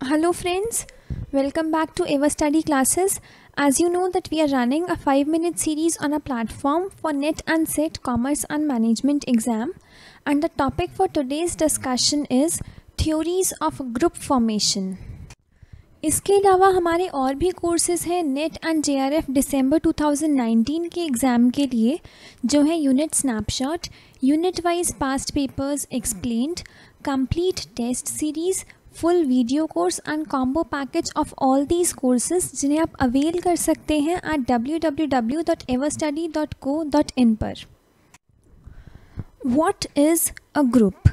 Hello friends welcome back to Ever Study classes as you know that we are running a five minute series on a platform for NET and SET commerce and management exam and the topic for today's discussion is theories of group formation इसके अलावा हमारे और भी courses हैं NET and J R F December two thousand nineteen के exam के लिए, जो है unit snapshot unit wise past papers explained complete test series full video course and combo package of all these courses जिन्हें आप avail कर सकते हैं at W W W dot Ever Study dot co dot in पर। What is a group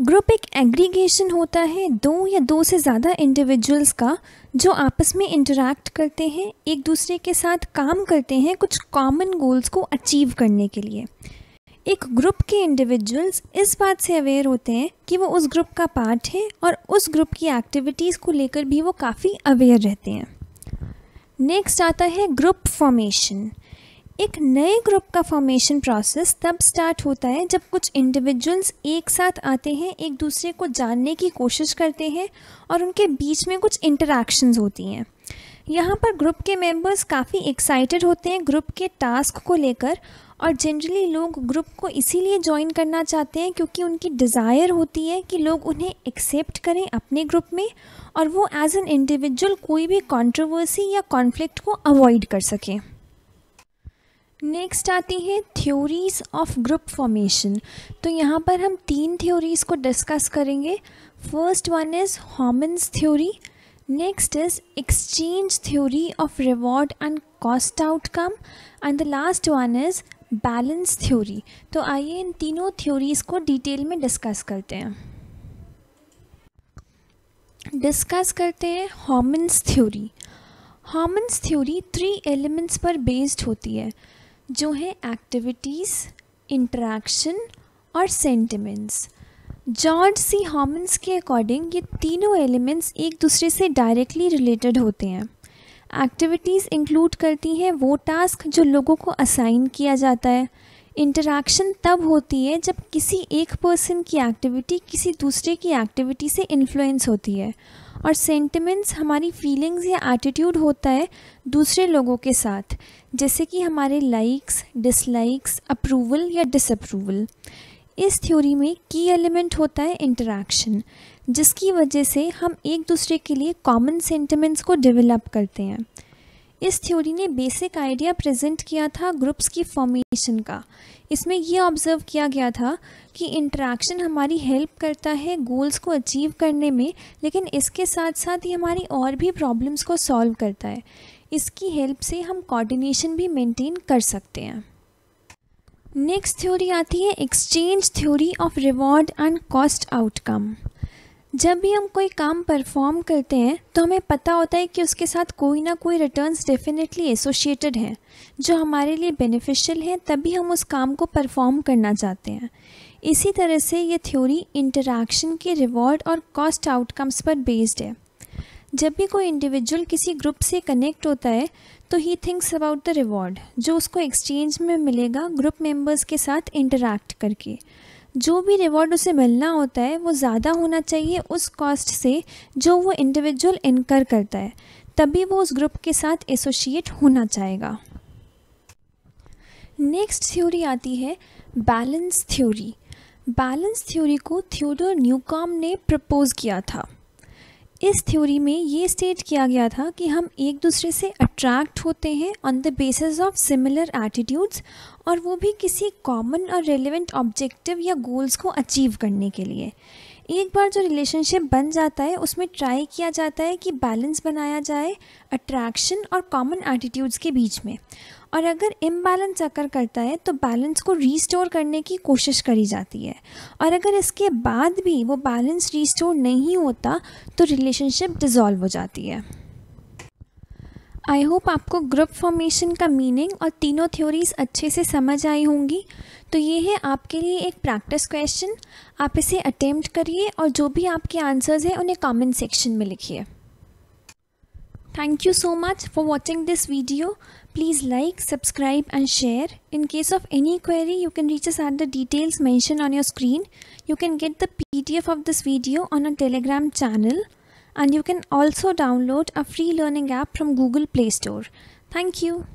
group एक aggregation होता है दो या दो से ज़्यादा इंडिविजुअल्स का, जो आपस में इंटरेक्ट करते हैं, एक दूसरे के साथ काम करते हैं कुछ कॉमन गोल्स को अचीव करने के लिए। एक ग्रुप के इंडिविजुअल्स इस बात से अवेयर होते हैं कि वो उस ग्रुप का पार्ट है और उस ग्रुप की एक्टिविटीज़ को लेकर भी वो काफ़ी अवेयर रहते हैं। नेक्स्ट आता है ग्रुप फॉर्मेशन एक नए ग्रुप का फॉर्मेशन प्रोसेस तब स्टार्ट होता है जब कुछ इंडिविजुअल्स एक साथ आते हैं, एक दूसरे को जानने की कोशिश करते हैं और उनके बीच में कुछ इंटरेक्शंस होती हैं। यहाँ पर ग्रुप के मेंबर्स काफ़ी एक्साइटेड होते हैं ग्रुप के टास्क को लेकर और जनरली लोग ग्रुप को इसीलिए ज्वाइन करना चाहते हैं क्योंकि उनकी डिज़ायर होती है कि लोग उन्हें एक्सेप्ट करें अपने ग्रुप में और वो एज एन इंडिविजुअल कोई भी कंट्रोवर्सी या कॉन्फ्लिक्ट को अवॉइड कर सकें। नेक्स्ट आती है थ्योरीज़ ऑफ़ ग्रुप फॉर्मेशन तो यहाँ पर हम तीन थ्योरीज़ को डिस्कस करेंगे। First one is Homans theory next is exchange theory of reward and cost outcome and the last one is balance theory तो आइए इन तीनों थ्योरीज़ को डिटेल में डिस्कस करते हैं। डिस्कस करते हैं Homans theory Homans theory three elements पर बेस्ड होती है, जो है एक्टिविटीज़ इंट्रैक्शन और सेंटिमेंट्स जॉर्ज सी हॉमन्स के अकॉर्डिंग ये तीनों एलिमेंट्स एक दूसरे से डायरेक्टली रिलेटेड होते हैं। एक्टिविटीज़ इंक्लूड करती हैं, वो टास्क जो लोगों को असाइन किया जाता है। इंटरेक्शन तब होती है जब किसी एक पर्सन की एक्टिविटी किसी दूसरे की एक्टिविटी से इन्फ्लुएंस होती है और सेंटिमेंट्स हमारी फीलिंग्स या एटीट्यूड होता है दूसरे लोगों के साथ, जैसे कि हमारे लाइक्स, डिसलाइक्स, अप्रूवल या डिसअप्रूवल। इस थ्योरी में की एलिमेंट होता है इंटरेक्शन जिसकी वजह से हम एक दूसरे के लिए कॉमन सेंटिमेंट्स को डेवलप करते हैं। इस थ्योरी ने बेसिक आइडिया प्रेजेंट किया था ग्रुप्स की फॉर्मेशन का। इसमें यह ऑब्ज़र्व किया गया था कि इंटरेक्शन हमारी हेल्प करता है गोल्स को अचीव करने में, लेकिन इसके साथ साथ ही हमारी और भी प्रॉब्लम्स को सॉल्व करता है। इसकी हेल्प से हम कोऑर्डिनेशन भी मेंटेन कर सकते हैं। नेक्स्ट थ्योरी आती है exchange theory of reward and cost outcome जब भी हम कोई काम परफॉर्म करते हैं तो हमें पता होता है कि उसके साथ कोई ना कोई रिटर्न्स डेफिनेटली एसोसिएटेड हैं, जो हमारे लिए बेनिफिशियल हैं, तभी हम उस काम को परफॉर्म करना चाहते हैं। इसी तरह से ये थ्योरी इंटरेक्शन के रिवॉर्ड और कॉस्ट आउटकम्स पर बेस्ड है। जब भी कोई इंडिविजुअल किसी ग्रुप से कनेक्ट होता है तो he thinks about the reward जो उसको एक्सचेंज में मिलेगा ग्रुप मेंबर्स के साथ इंटरेक्ट करके। जो भी रिवॉर्ड उसे मिलना होता है, वो ज़्यादा होना चाहिए उस कॉस्ट से जो वो इंडिविजुअल इनकर करता है। तभी वो उस ग्रुप के साथ एसोशिएट होना चाहेगा। नेक्स्ट थ्योरी आती है बैलेंस थ्योरी बैलेंस थ्योरी को थियोडोर न्यूकॉम ने प्रपोज किया था। इस थ्योरी में ये स्टेट किया गया था कि हम एक दूसरे से अट्रैक्ट होते हैं on the basis of similar attitudes और वो भी किसी कॉमन और रेलिवेंट ऑब्जेक्टिव या गोल्स को अचीव करने के लिए। एक बार जो रिलेशनशिप बन जाता है, उसमें ट्राई किया जाता है कि बैलेंस बनाया जाए अट्रैक्शन और कॉमन एटीट्यूड्स के बीच में। और अगर इम्बैलेंस अकर करता है तो बैलेंस को रीस्टोर करने की कोशिश करी जाती है। और अगर इसके बाद भी वो बैलेंस रीस्टोर नहीं होता तो रिलेशनशिप डिज़ोल्व हो जाती है। आई होप आपको ग्रुप फॉर्मेशन का मीनिंग और तीनों थ्योरीज अच्छे से समझ आई होंगी। तो ये है आपके लिए एक प्रैक्टिस क्वेश्चन आप इसे अटेम्प्ट करिए और जो भी आपके आंसर्स हैं, उन्हें कमेंट सेक्शन में लिखिए। Thank you so much for watching this video please like subscribe and share in case of any query you can reach us at the details mentioned on your screen you can get the P D F of this video on a Telegram channel and you can also download a free learning app from Google Play Store. Thank you.